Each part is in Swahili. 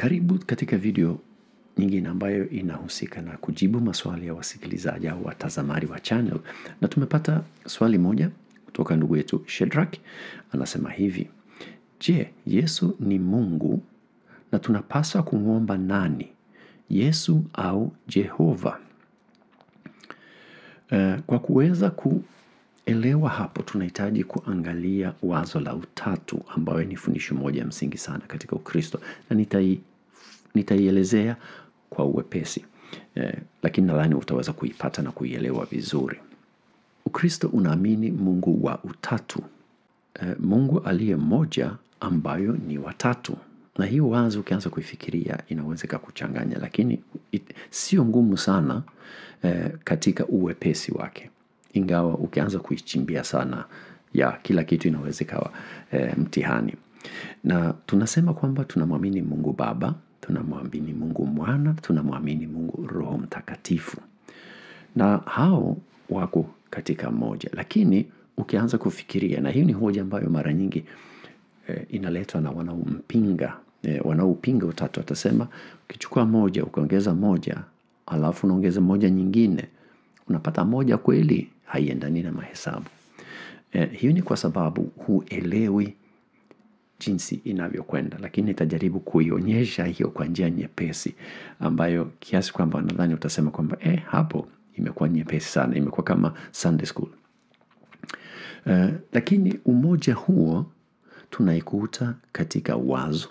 Karibu katika video nyingine ambayo inahusika na kujibu maswali ya wasikilizaji au watazamari wa channel. Na tumepata swali moja kutoka ndugu yetu Shedrak, Anasema hivi. Je, Yesu ni Mungu na tunapaswa kumwomba nani? Yesu au Jehova? Uh, kwa kuweza kuelewa hapo tunahitaji kuangalia wazo la utatu ambayo ni fundisho moja msingi sana katika Ukristo na nitai nitaielezea kwa uwepesi. Eh, lakini nadhani utaweza kuipata na kuielewa vizuri. Ukristo unaamini Mungu wa utatu. Eh, Mungu aliye mmoja ambayo ni watatu, na hiyo wazo ukianza kuifikiria inawezeka kuchanganya, lakini sio ngumu sana eh, katika uwepesi wake, ingawa ukianza kuichimbia sana ya kila kitu inaweza ikawa e, mtihani. Na tunasema kwamba tunamwamini Mungu Baba tunamwamini Mungu Mwana, tunamwamini Mungu Roho Mtakatifu, na hao wako katika moja. Lakini ukianza kufikiria, na hii ni hoja ambayo mara nyingi e, inaletwa na wanaompinga e, wanaopinga utatu, atasema ukichukua moja ukaongeza moja alafu unaongeza moja nyingine unapata moja kweli, haiendani na mahesabu. E, hiyo ni kwa sababu huelewi jinsi inavyokwenda, lakini itajaribu kuionyesha hiyo kwa njia nyepesi ambayo kiasi kwamba nadhani utasema kwamba eh, hapo imekuwa nyepesi sana, imekuwa kama Sunday school. Uh, lakini umoja huo tunaikuta katika wazo,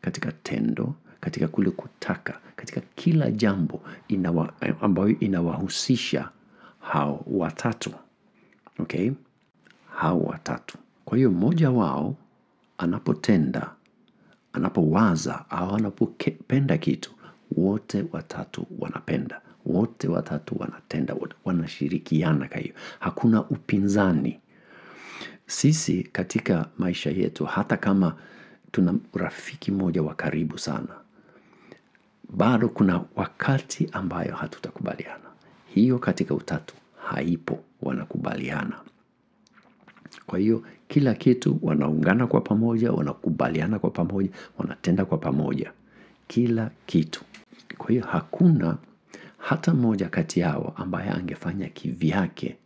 katika tendo, katika kule kutaka, katika kila jambo inawa, ambayo inawahusisha hao watatu. Okay? Hao watatu. Kwa hiyo mmoja wao anapotenda, anapowaza au anapopenda kitu, wote watatu wanapenda, wote watatu wanatenda, wanashirikiana. Kwa hiyo hakuna upinzani. Sisi katika maisha yetu, hata kama tuna rafiki mmoja wa karibu sana, bado kuna wakati ambayo hatutakubaliana. Hiyo katika utatu haipo, wanakubaliana. Kwa hiyo kila kitu wanaungana kwa pamoja, wanakubaliana kwa pamoja, wanatenda kwa pamoja. Kila kitu. Kwa hiyo hakuna hata mmoja kati yao ambaye angefanya kivyake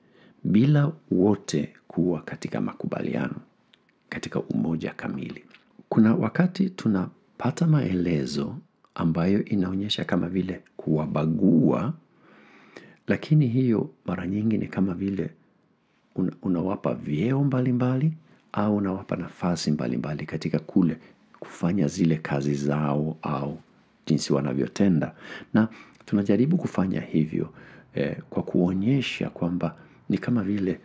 bila wote kuwa katika makubaliano, katika umoja kamili. Kuna wakati tunapata maelezo ambayo inaonyesha kama vile kuwabagua, lakini hiyo mara nyingi ni kama vile unawapa vyeo mbalimbali au unawapa nafasi mbalimbali katika kule kufanya zile kazi zao au jinsi wanavyotenda. Na tunajaribu kufanya hivyo eh, kwa kuonyesha kwamba ni kama vile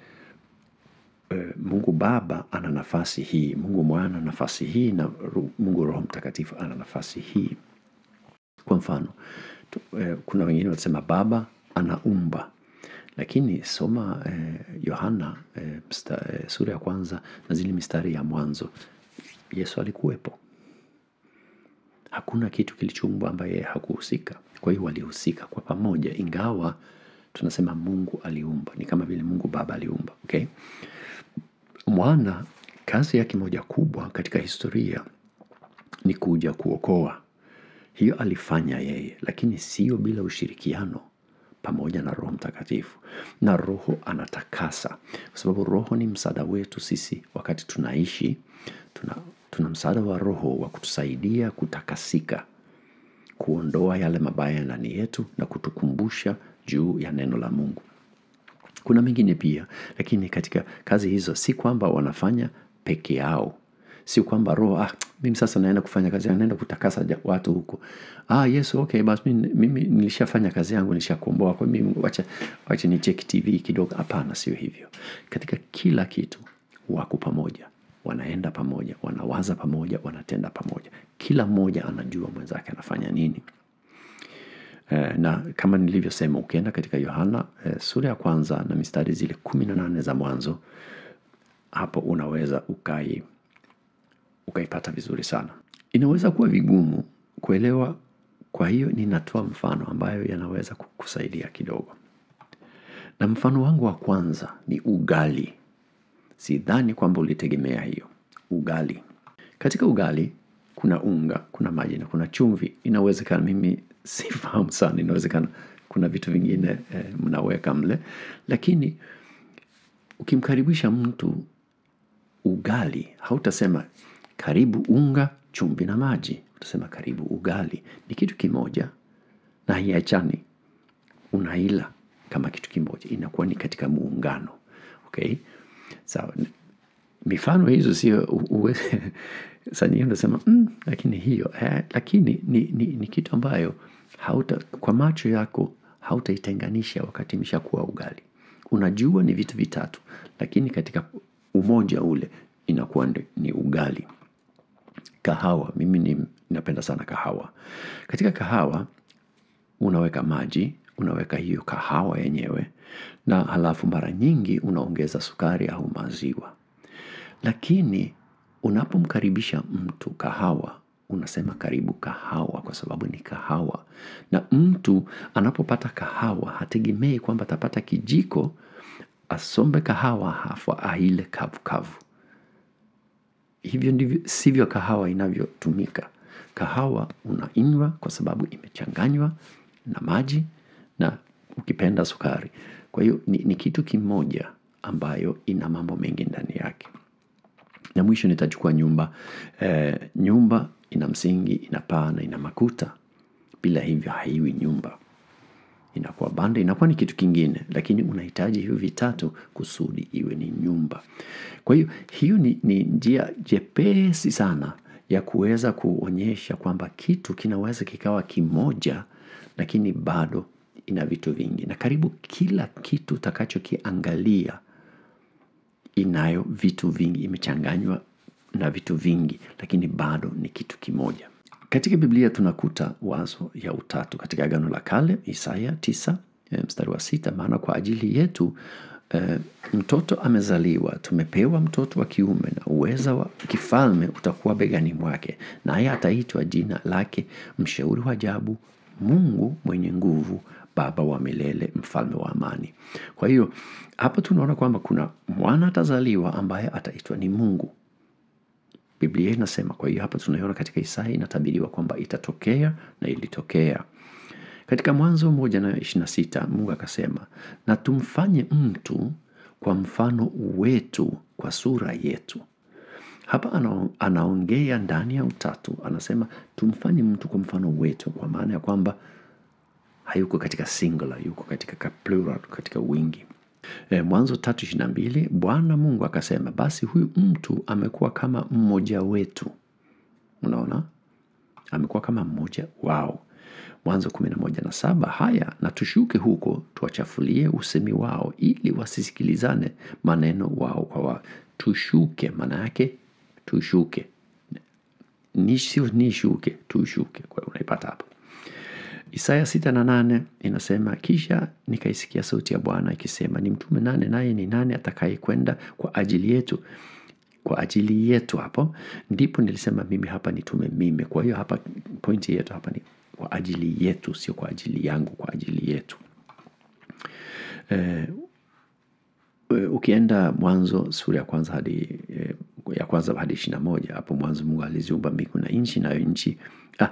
eh, Mungu Baba ana nafasi hii, Mungu Mwana nafasi hii na Mungu Roho Mtakatifu ana nafasi hii. Kwa mfano, tu, eh, kuna wengine wanasema Baba anaumba lakini soma Yohana eh, eh, sura ya kwanza na zile mistari ya mwanzo. Yesu alikuwepo. Hakuna kitu kilichoumbwa ambaye hakuhusika. Kwa hiyo walihusika kwa pamoja, ingawa tunasema Mungu aliumba, ni kama vile Mungu Baba aliumba. Okay? Mwana kazi yake moja kubwa katika historia ni kuja kuokoa. Hiyo alifanya yeye, lakini sio bila ushirikiano pamoja na Roho Mtakatifu, na Roho anatakasa, kwa sababu Roho ni msaada wetu sisi wakati tunaishi. Tuna, tuna msaada wa Roho wa kutusaidia kutakasika, kuondoa yale mabaya ndani yetu na kutukumbusha juu ya neno la Mungu. Kuna mengine pia, lakini katika kazi hizo si kwamba wanafanya peke yao si kwamba roho ah, mimi sasa naenda kufanya kazi yangu, naenda kutakasa watu huko. Ah, Yesu, okay, basi mimi, mimi nilishafanya kazi yangu, nilishakomboa, kwa mimi wacha, wacha check TV kidogo. Hapana, sio hivyo. Katika kila kitu wako pamoja, wanaenda pamoja, wanawaza pamoja, wanatenda pamoja. Kila mmoja anajua mwenzake anafanya nini. Eh, na kama nilivyosema, ukienda katika Yohana eh, sura ya kwanza na mistari zile kumi na nane za mwanzo, hapo unaweza ukai ukaipata vizuri sana. Inaweza kuwa vigumu kuelewa, kwa hiyo ninatoa mfano ambayo yanaweza kukusaidia kidogo. Na mfano wangu wa kwanza ni ugali. Sidhani kwamba ulitegemea hiyo. Ugali. Katika ugali kuna unga, kuna maji na kuna chumvi. Inawezekana mimi sifahamu sana, inawezekana kuna vitu vingine eh, mnaweka mle, lakini ukimkaribisha mtu ugali, hautasema karibu unga, chumvi na maji. Utasema karibu ugali. Ni kitu kimoja na haiachani, unaila kama kitu kimoja, inakuwa ni katika muungano. Okay? Sawa. Mifano hizo sio saa mm, lakini hiyo eh, lakini ni, ni, ni kitu ambayo hauta, kwa macho yako hautaitenganisha wakati imeshakuwa ugali. Unajua ni vitu vitatu, lakini katika umoja ule inakuwa ni ugali. Kahawa, mimi ni napenda sana kahawa. Katika kahawa unaweka maji, unaweka hiyo kahawa yenyewe na halafu mara nyingi unaongeza sukari au maziwa. Lakini unapomkaribisha mtu kahawa, unasema karibu kahawa kwa sababu ni kahawa. Na mtu anapopata kahawa, hategemei kwamba atapata kijiko, asombe kahawa hafu aile kavu kavu. Hivyo ndivyo sivyo kahawa inavyotumika. Kahawa unainywa kwa sababu imechanganywa na maji na ukipenda sukari. Kwa hiyo ni, ni kitu kimoja ambayo ina mambo mengi ndani yake. Na mwisho nitachukua nyumba. Eh, nyumba ina msingi, ina paa na ina makuta. Bila hivyo haiwi nyumba. Inakuwa banda, inakuwa ni kitu kingine, lakini unahitaji hivyo vitatu kusudi iwe ni nyumba. Kwa hiyo, hiyo ni, ni njia jepesi sana ya kuweza kuonyesha kwamba kitu kinaweza kikawa kimoja, lakini bado ina vitu vingi. Na karibu kila kitu utakachokiangalia inayo vitu vingi, imechanganywa na vitu vingi, lakini bado ni kitu kimoja. Katika Biblia tunakuta wazo ya utatu katika Agano la Kale, Isaya tisa eh, mstari wa sita, maana kwa ajili yetu e, mtoto amezaliwa, tumepewa mtoto wa kiume na uweza wa kifalme utakuwa begani mwake, naye ataitwa jina lake mshauri wa ajabu, Mungu mwenye nguvu, Baba wa milele, mfalme wa amani. Kwa hiyo hapa tunaona kwamba kuna mwana atazaliwa ambaye ataitwa ni Mungu. Biblia inasema. Kwa hiyo hapa tunaiona katika Isaya inatabiriwa kwamba itatokea na ilitokea. Katika Mwanzo moja na ishirini sita Mungu akasema, na tumfanye mtu kwa mfano wetu, kwa sura yetu. Hapa anaongea ndani ya utatu, anasema tumfanye mtu kwa mfano wetu, kwa maana ya kwamba hayuko katika singular, yuko katika plural, katika wingi. E, Mwanzo tatu ishirini na mbili Bwana Mungu akasema, basi huyu mtu amekuwa kama mmoja wetu. Unaona, amekuwa kama mmoja wao. Mwanzo kumi na moja na saba haya na tushuke huko tuwachafulie usemi wao, ili wasisikilizane maneno wao kwa wao. Tushuke maana yake tushuke, nisio nishuke, tushuke. Kwa hiyo unaipata hapo. Isaya sita na nane inasema, kisha nikaisikia sauti ya Bwana ikisema, ni mtume nane, naye ni nane atakayekwenda kwa ajili yetu? Kwa ajili yetu. Hapo ndipo nilisema mimi hapa nitume mimi. Kwa hiyo hapa pointi yetu hapa ni kwa ajili yetu, sio kwa ajili yangu, kwa ajili yetu. Eh, ukienda Mwanzo sura ya kwanza hadi eh, ya kwanza hadi moja hapo mwanzo Mungu aliziumba mbingu na nchi, nayo nchi ah,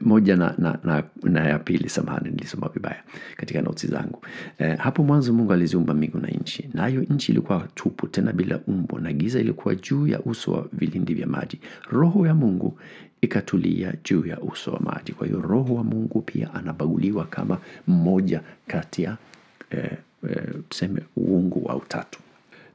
moja na, na, na, na ya pili, samahani, nilisoma vibaya katika noti zangu. Eh, hapo mwanzo Mungu aliziumba mbingu na nchi, nayo nchi ilikuwa tupu, tena bila umbo, na giza ilikuwa juu ya uso wa vilindi vya maji. Roho ya Mungu ikatulia juu ya uso wa maji. Kwa hiyo Roho wa Mungu pia anabaguliwa kama mmoja kati ya eh, eh, tuseme uungu wa utatu.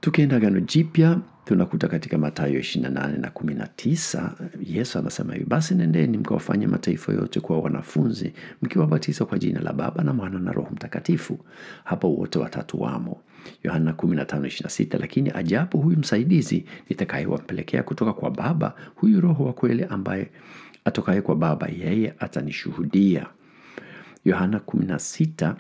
Tukienda gano Jipya tunakuta katika matayo 28 na 19, Yesu anasema hivi, basi nendeni mkawafanye mataifa yote kuwa wanafunzi, mkiwabatiza kwa jina la Baba na Mwana na Roho Mtakatifu. Hapo wote watatu wamo. Yohana 15:26, lakini ajabu huyu msaidizi nitakayewampelekea kutoka kwa Baba, huyu Roho wa kweli ambaye atokaye kwa Baba, yeye atanishuhudia. Yohana 16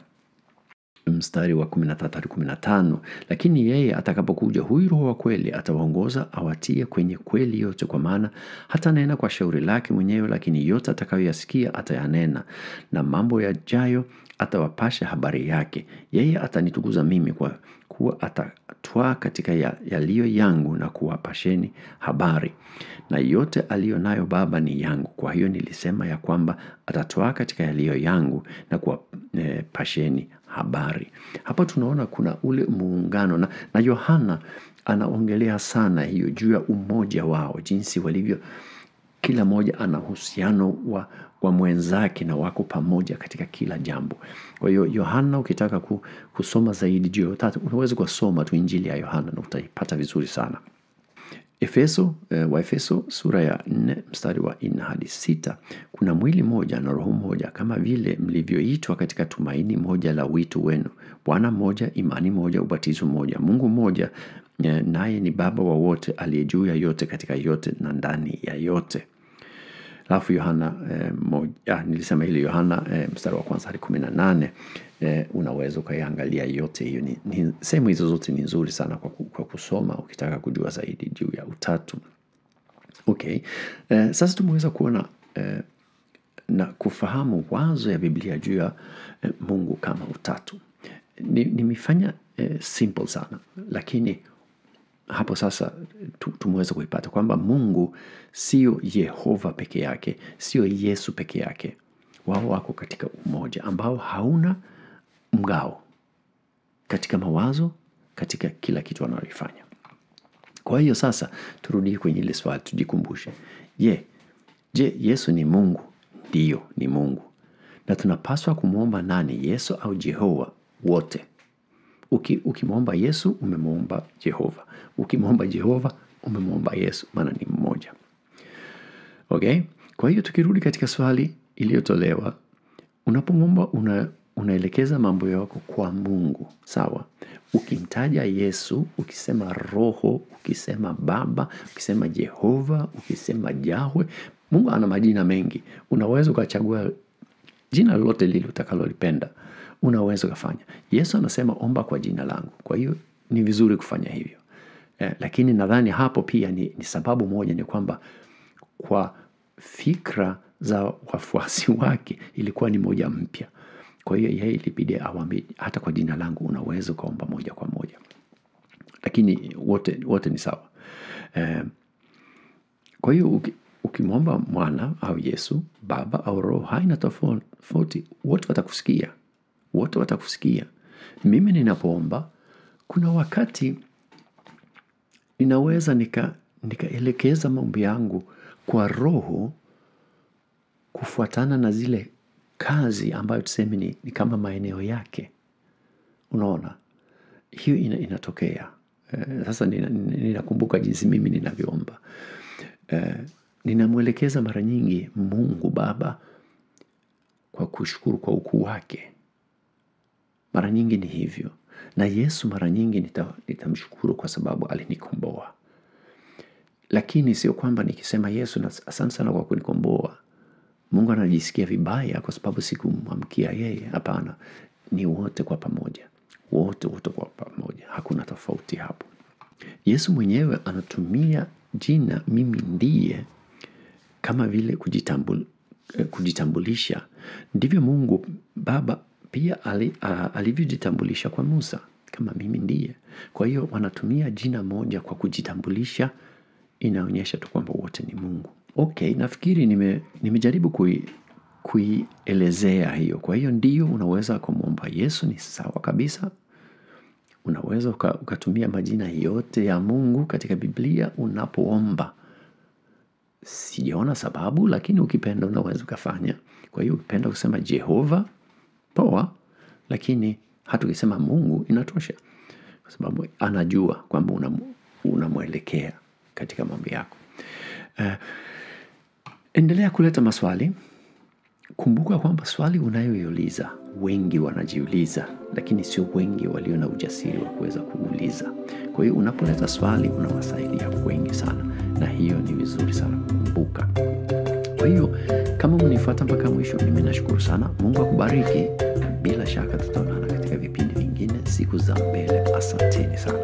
mstari wa 13 hadi 15 lakini yeye atakapokuja huyu roho wa kweli atawaongoza awatie kwenye kweli yote kwa maana hatanena kwa shauri lake mwenyewe lakini yote atakayoyasikia atayanena. Na mambo yajayo atawapasha habari yake. Yeye atanitukuza mimi kwa kuwa atatwaa katika yaliyo ya- yangu na kuwapasheni habari. Na yote aliyo nayo baba ni yangu. Kwa hiyo nilisema ya kwamba atatwaa katika yaliyo yangu na kuwapasheni habari. Hapa tunaona kuna ule muungano na, na yohana anaongelea sana hiyo juu ya umoja wao jinsi walivyo kila mmoja ana uhusiano wa, wa mwenzake na wako pamoja katika kila jambo. Kwa hiyo yohana ukitaka ku, kusoma zaidi juu ya utatu unaweza kusoma tu injili ya yohana na utaipata vizuri sana. Efeso eh, waefeso sura ya 4 mstari wa 4 hadi sita kuna mwili moja na roho moja kama vile mlivyoitwa katika tumaini moja la wito wenu. Bwana mmoja imani moja ubatizo mmoja mungu mmoja eh, naye ni baba wa wote aliye juu ya yote katika yote na ndani ya yote alafu yohana eh, nilisema ile yohana eh, mstari wa kwanza hadi kumi na nane. Eh, unaweza ukaiangalia yote hiyo. Ni, ni, sehemu hizo zote ni nzuri sana kwa, kwa kusoma ukitaka kujua zaidi juu ya utatu. Okay. Eh, sasa tumeweza kuona eh, na kufahamu wazo ya biblia juu ya eh, mungu kama utatu. Ni- nimefanya eh, simple sana lakini hapo sasa tu- tumeweza kuipata kwamba mungu sio yehova peke yake sio yesu peke yake. Wao wako katika umoja ambao hauna mgao katika mawazo katika kila kitu wanaoifanya kwa hiyo sasa turudie kwenye ile swali tujikumbushe. Je je yesu ni mungu? Ndiyo ni mungu. Na tunapaswa kumwomba nani? Yesu au jehova wote Uki, ukimwomba yesu umemwomba jehova. Ukimwomba jehova umemwomba yesu. Maana ni mmoja. Okay? Kwa hiyo tukirudi katika swali iliyotolewa unapomwomba una, unaelekeza mambo yako kwa mungu. Sawa? Ukimtaja yesu ukisema roho ukisema baba ukisema jehova ukisema jahwe mungu ana majina mengi. Unaweza ukachagua jina lolote lile utakalolipenda unaweza ukafanya. Yesu anasema omba kwa jina langu. Kwa hiyo ni vizuri kufanya hivyo. Eh, lakini nadhani hapo pia ni, ni sababu moja ni kwamba kwa fikra za wafuasi wake ilikuwa ni moja mpya. Kwa hiyo yeye ilibidi awambie hata kwa jina langu unaweza ukaomba moja kwa moja. Lakini wote wote ni sawa. Eh, kwa hiyo ukimwomba mwana au yesu baba au roho haina tofauti. Wote watakusikia wote watakusikia. Mimi ninapoomba kuna wakati ninaweza nika nikaelekeza maombi yangu kwa roho kufuatana na zile kazi ambayo tuseme ni, ni kama maeneo yake. Unaona? Hiyo ina, inatokea. Eh, sasa nina- nina- ninakumbuka jinsi mimi ninavyoomba. Eh, ninamwelekeza mara nyingi mungu baba kwa kushukuru kwa ukuu wake mara nyingi ni hivyo. Na yesu mara nyingi nita- nitamshukuru kwa sababu alinikomboa. Lakini sio kwamba nikisema yesu asante sana kwa kunikomboa. Mungu anajisikia vibaya kwa sababu sikumwamkia yeye. Hapana. Ni wote kwa pamoja. Wote wote kwa pamoja. Hakuna tofauti hapo. Yesu mwenyewe anatumia jina mimi ndiye kama vile kujitambul, eh, kujitambulisha. Ndivyo mungu baba pia ali, uh, alivyojitambulisha kwa musa kama mimi ndiye. Kwa hiyo wanatumia jina moja kwa kujitambulisha inaonyesha tu kwamba wote ni mungu. Okay nafikiri nime, nimejaribu kui, kuielezea hiyo. Kwa hiyo ndio unaweza kumwomba yesu ni sawa kabisa. Unaweza uka- ukatumia majina yote ya mungu katika biblia unapoomba. Sijaona sababu lakini ukipenda unaweza ukafanya. Kwa hiyo ukipenda kusema jehova poa lakini hata ukisema mungu inatosha. Kwa sababu anajua kwamba unamwelekea una katika mambo yako. Uh, endelea kuleta maswali. Kumbuka kwamba swali unayoiuliza wengi wanajiuliza lakini sio wengi walio na ujasiri wa kuweza kuuliza. Kwa hiyo unapoleta swali unawasaidia wengi sana. Na hiyo ni vizuri sana. Kukumbuka kwa hiyo kama mnifuata mpaka mwisho mimi nashukuru sana mungu akubariki bila shaka tutaonana katika vipindi vingine siku za mbele. Asanteni sana.